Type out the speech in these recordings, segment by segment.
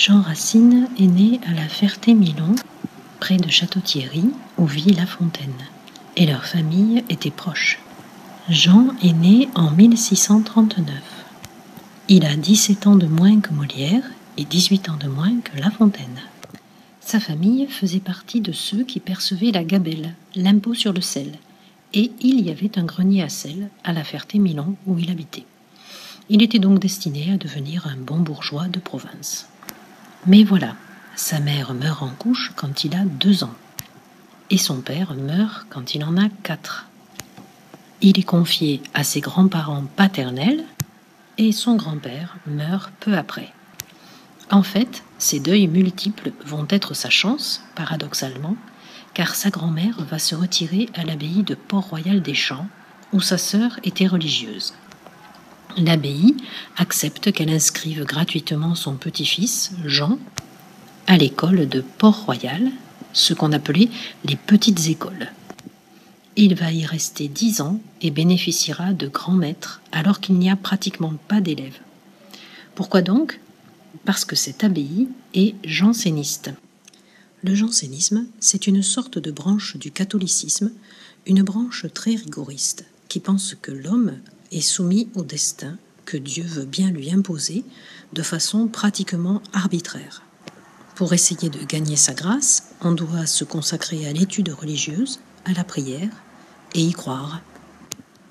Jean Racine est né à la Ferté-Milon, près de Château-Thierry, où vit La Fontaine, et leur famille était proche. Jean est né en 1639. Il a 17 ans de moins que Molière et 18 ans de moins que La Fontaine. Sa famille faisait partie de ceux qui percevaient la gabelle, l'impôt sur le sel, et il y avait un grenier à sel à la Ferté-Milon où il habitait. Il était donc destiné à devenir un bon bourgeois de province. Mais voilà, sa mère meurt en couche quand il a deux ans, et son père meurt quand il en a quatre. Il est confié à ses grands-parents paternels, et son grand-père meurt peu après. En fait, ces deuils multiples vont être sa chance, paradoxalement, car sa grand-mère va se retirer à l'abbaye de Port-Royal des Champs, où sa sœur était religieuse. L'abbaye accepte qu'elle inscrive gratuitement son petit-fils, Jean, à l'école de Port-Royal, ce qu'on appelait les petites écoles. Il va y rester dix ans et bénéficiera de grands maîtres alors qu'il n'y a pratiquement pas d'élèves. Pourquoi donc? Parce que cette abbaye est janséniste. Le jansénisme, c'est une sorte de branche du catholicisme, une branche très rigoriste, qui pense que l'homme est soumis au destin que Dieu veut bien lui imposer de façon pratiquement arbitraire. Pour essayer de gagner sa grâce, on doit se consacrer à l'étude religieuse, à la prière et y croire.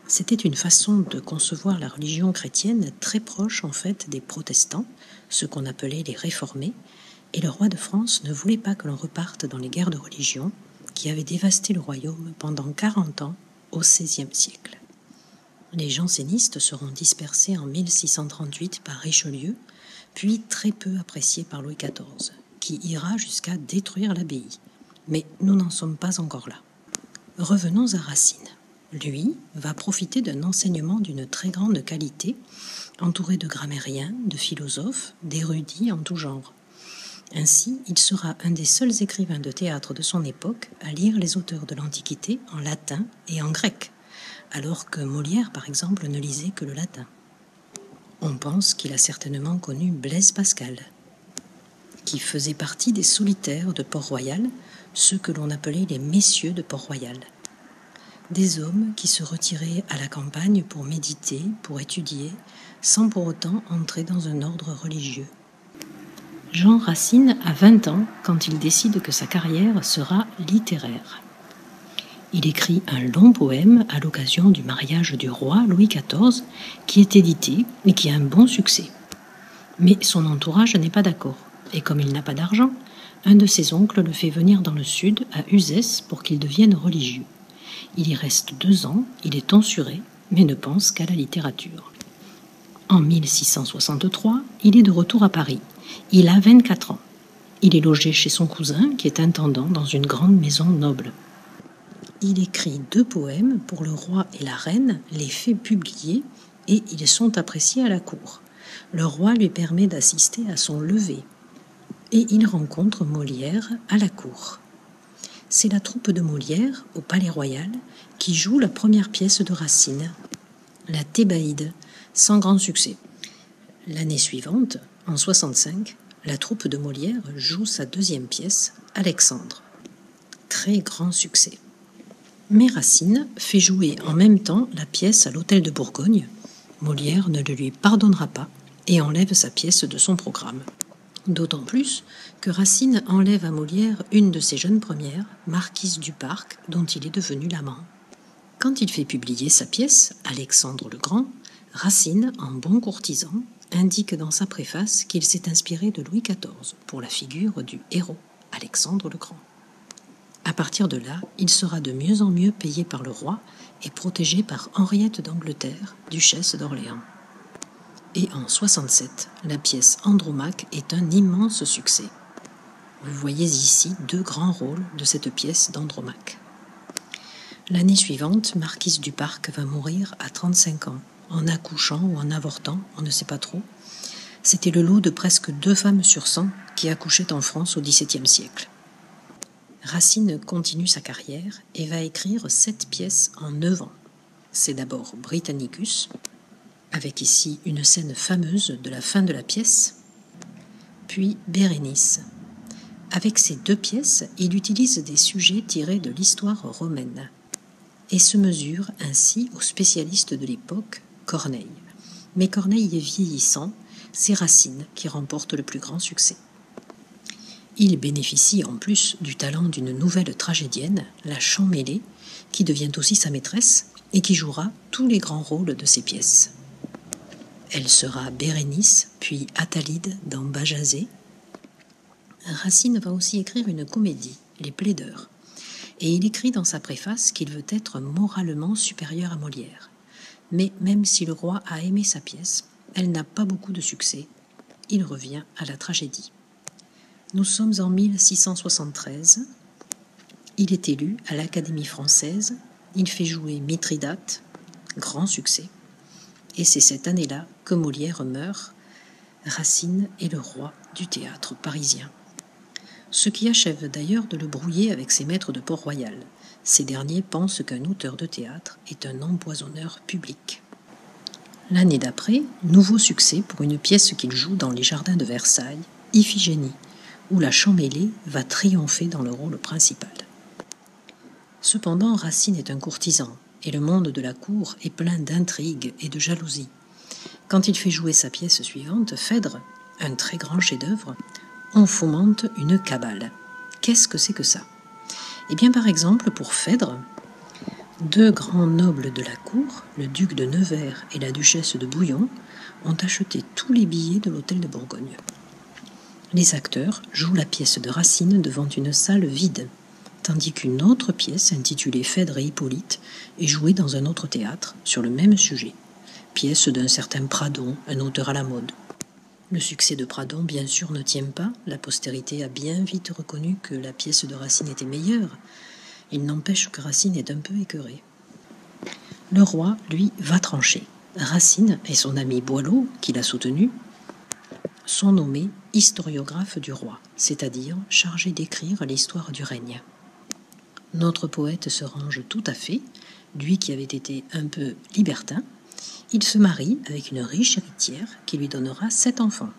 C'était une façon de concevoir la religion chrétienne très proche en fait des protestants, ce qu'on appelait les réformés, et le roi de France ne voulait pas que l'on reparte dans les guerres de religion qui avaient dévasté le royaume pendant 40 ans au XVIe siècle. Les jansénistes seront dispersés en 1638 par Richelieu, puis très peu appréciés par Louis XIV, qui ira jusqu'à détruire l'abbaye. Mais nous n'en sommes pas encore là. Revenons à Racine. Lui va profiter d'un enseignement d'une très grande qualité, entouré de grammairiens, de philosophes, d'érudits en tout genre. Ainsi, il sera un des seuls écrivains de théâtre de son époque à lire les auteurs de l'Antiquité en latin et en grec, alors que Molière, par exemple, ne lisait que le latin. On pense qu'il a certainement connu Blaise Pascal, qui faisait partie des solitaires de Port-Royal, ceux que l'on appelait les messieurs de Port-Royal. Des hommes qui se retiraient à la campagne pour méditer, pour étudier, sans pour autant entrer dans un ordre religieux. Jean Racine a 20 ans quand il décide que sa carrière sera littéraire. Il écrit un long poème à l'occasion du mariage du roi Louis XIV qui est édité et qui a un bon succès. Mais son entourage n'est pas d'accord, et comme il n'a pas d'argent, un de ses oncles le fait venir dans le sud, à Uzès, pour qu'il devienne religieux. Il y reste deux ans, il est tonsuré, mais ne pense qu'à la littérature. En 1663, il est de retour à Paris. Il a 24 ans. Il est logé chez son cousin, qui est intendant dans une grande maison noble. Il écrit deux poèmes pour le roi et la reine, les fait publier, et ils sont appréciés à la cour. Le roi lui permet d'assister à son lever, et il rencontre Molière à la cour. C'est la troupe de Molière, au Palais Royal, qui joue la première pièce de Racine, la Thébaïde, sans grand succès. L'année suivante, en 65, la troupe de Molière joue sa deuxième pièce, Alexandre. Très grand succès. Mais Racine fait jouer en même temps la pièce à l'Hôtel de Bourgogne. Molière ne le lui pardonnera pas et enlève sa pièce de son programme. D'autant plus que Racine enlève à Molière une de ses jeunes premières, Marquise du Parc, dont il est devenu l'amant. Quand il fait publier sa pièce, Alexandre le Grand, Racine, en bon courtisan, indique dans sa préface qu'il s'est inspiré de Louis XIV pour la figure du héros, Alexandre le Grand. À partir de là, il sera de mieux en mieux payé par le roi et protégé par Henriette d'Angleterre, duchesse d'Orléans. Et en 67, la pièce Andromaque est un immense succès. Vous voyez ici deux grands rôles de cette pièce d'Andromaque. L'année suivante, Marquise du Parc va mourir à 35 ans, en accouchant ou en avortant, on ne sait pas trop. C'était le lot de presque deux femmes sur cent qui accouchaient en France au XVIIe siècle. Racine continue sa carrière et va écrire sept pièces en neuf ans. C'est d'abord Britannicus, avec ici une scène fameuse de la fin de la pièce, puis Bérénice. Avec ces deux pièces, il utilise des sujets tirés de l'histoire romaine et se mesure ainsi aux spécialistes de l'époque, Corneille. Mais Corneille est vieillissant, c'est Racine qui remporte le plus grand succès. Il bénéficie en plus du talent d'une nouvelle tragédienne, la Champmélée, qui devient aussi sa maîtresse et qui jouera tous les grands rôles de ses pièces. Elle sera Bérénice, puis Athalide dans Bajazet. Racine va aussi écrire une comédie, Les Plaideurs, et il écrit dans sa préface qu'il veut être moralement supérieur à Molière. Mais même si le roi a aimé sa pièce, elle n'a pas beaucoup de succès. Il revient à la tragédie. Nous sommes en 1673. Il est élu à l'Académie française. Il fait jouer Mithridate, grand succès. Et c'est cette année-là que Molière meurt. Racine est le roi du théâtre parisien. Ce qui achève d'ailleurs de le brouiller avec ses maîtres de Port-Royal. Ces derniers pensent qu'un auteur de théâtre est un empoisonneur public. L'année d'après, nouveau succès pour une pièce qu'il joue dans les jardins de Versailles, Iphigénie, où la Champmélée va triompher dans le rôle principal. Cependant, Racine est un courtisan, et le monde de la cour est plein d'intrigues et de jalousie. Quand il fait jouer sa pièce suivante, Phèdre, un très grand chef-d'œuvre, on fomente une cabale. Qu'est-ce que c'est que ça? Eh bien, par exemple, pour Phèdre, deux grands nobles de la cour, le duc de Nevers et la duchesse de Bouillon, ont acheté tous les billets de l'hôtel de Bourgogne. Les acteurs jouent la pièce de Racine devant une salle vide, tandis qu'une autre pièce intitulée Phèdre et Hippolyte est jouée dans un autre théâtre sur le même sujet, pièce d'un certain Pradon, un auteur à la mode. Le succès de Pradon, bien sûr, ne tient pas. La postérité a bien vite reconnu que la pièce de Racine était meilleure, il n'empêche que Racine est un peu écœuré. Le roi, lui, va trancher. Racine et son ami Boileau, qui l'a soutenu, sont nommés historiographes du roi, c'est-à-dire chargés d'écrire l'histoire du règne. Notre poète se range tout à fait, lui qui avait été un peu libertin, il se marie avec une riche héritière qui lui donnera sept enfants.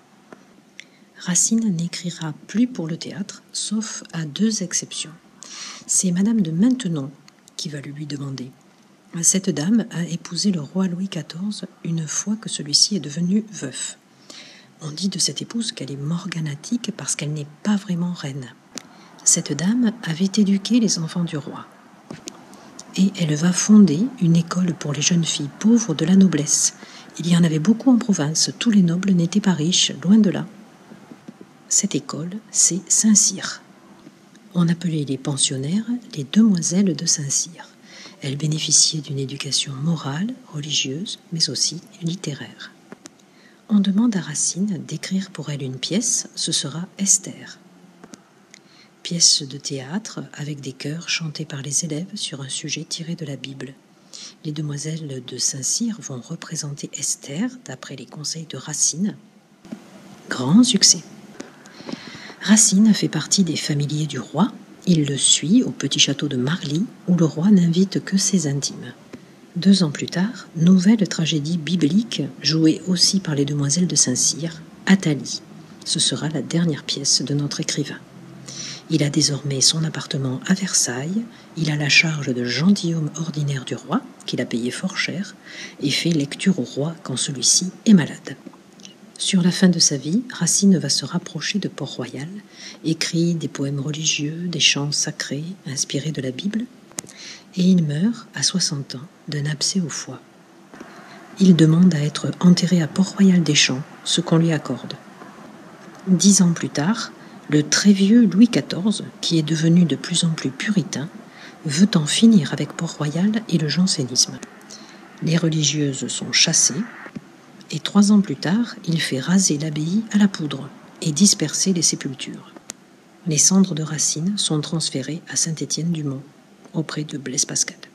Racine n'écrira plus pour le théâtre, sauf à deux exceptions. C'est Madame de Maintenon qui va lui demander. Cette dame a épousé le roi Louis XIV une fois que celui-ci est devenu veuf. On dit de cette épouse qu'elle est morganatique parce qu'elle n'est pas vraiment reine. Cette dame avait éduqué les enfants du roi. Et elle va fonder une école pour les jeunes filles pauvres de la noblesse. Il y en avait beaucoup en province, tous les nobles n'étaient pas riches, loin de là. Cette école, c'est Saint-Cyr. On appelait les pensionnaires les demoiselles de Saint-Cyr. Elles bénéficiaient d'une éducation morale, religieuse, mais aussi littéraire. On demande à Racine d'écrire pour elle une pièce, ce sera Esther. Pièce de théâtre avec des chœurs chantés par les élèves sur un sujet tiré de la Bible. Les demoiselles de Saint-Cyr vont représenter Esther d'après les conseils de Racine. Grand succès. Racine fait partie des familiers du roi. Il le suit au petit château de Marly, où le roi n'invite que ses intimes. Deux ans plus tard, nouvelle tragédie biblique, jouée aussi par les demoiselles de Saint-Cyr, Athalie. Ce sera la dernière pièce de notre écrivain. Il a désormais son appartement à Versailles, il a la charge de gentilhomme ordinaire du roi, qu'il a payé fort cher, et fait lecture au roi quand celui-ci est malade. Sur la fin de sa vie, Racine va se rapprocher de Port-Royal, écrit des poèmes religieux, des chants sacrés inspirés de la Bible, et il meurt à 60 ans d'un abcès au foie. Il demande à être enterré à Port-Royal des Champs, ce qu'on lui accorde. Dix ans plus tard, le très vieux Louis XIV, qui est devenu de plus en plus puritain, veut en finir avec Port-Royal et le jansénisme. Les religieuses sont chassées, et trois ans plus tard, il fait raser l'abbaye à la poudre et disperser les sépultures. Les cendres de Racine sont transférées à Saint-Étienne-du-Mont, auprès de Blaise Pascal.